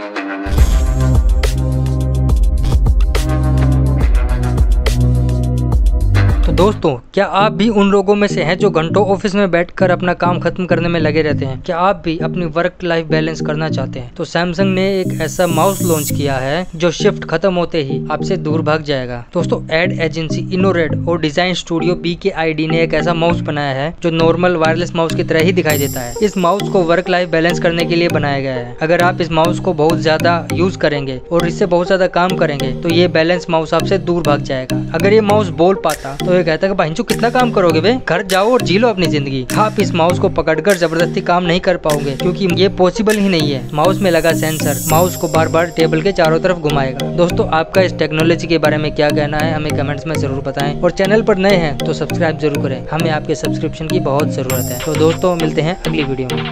Thank you. दोस्तों, क्या आप भी उन लोगों में से हैं जो घंटों ऑफ़िस में बैठकर अपना काम खत्म करने में लगे रहते हैं? क्या आप भी अपनी वर्क लाइफ बैलेंस करना चाहते हैं? तो सैमसंग ने एक ऐसा माउस लॉन्च किया है, जो शिफ्ट खत्म होते ही आपसे दूर भाग जाएगा। दोस्तों एड एजेंसी इनोरेड और डिज़ाइन स्टूडियो बी के आई डी ने एक ऐसा माउस बनाया है, जो नॉर्मल वायरलेस माउस की तरह ही दिखाई देता है। इस माउस को वर्क लाइफ बैलेंस करने के लिए बनाया गया है। अगर आप इस माउस को बहुत ज़्यादा यूज़ करेंगे और इससे बहुत ज़्यादा काम करेंगे तो ये बैलेंस माउस आपसे दूर भाग जाएगा। अगर ये माउस बोल पाता तो ये कहता है भाई कितना काम करोगे बे? घर जाओ और जी लो अपनी ज़िंदगी। आप इस माउस को पकड़कर ज़बरदस्ती काम नहीं कर पाओगे, क्योंकि ये पॉसिबल ही नहीं है। माउस में लगा सेंसर माउस को बार बार टेबल के चारों तरफ़ घुमाएगा। दोस्तों, आपका इस टेक्नोलॉजी के बारे में क्या कहना है, हमें कमेंट्स में ज़रूर बताएँ। और चैनल पर नए हैं तो सब्सक्राइब ज़रूर करें। हमें आपके सब्सक्रिप्शन की बहुत ज़रूरत है। तो दोस्तों, मिलते हैं अगली वीडियो में।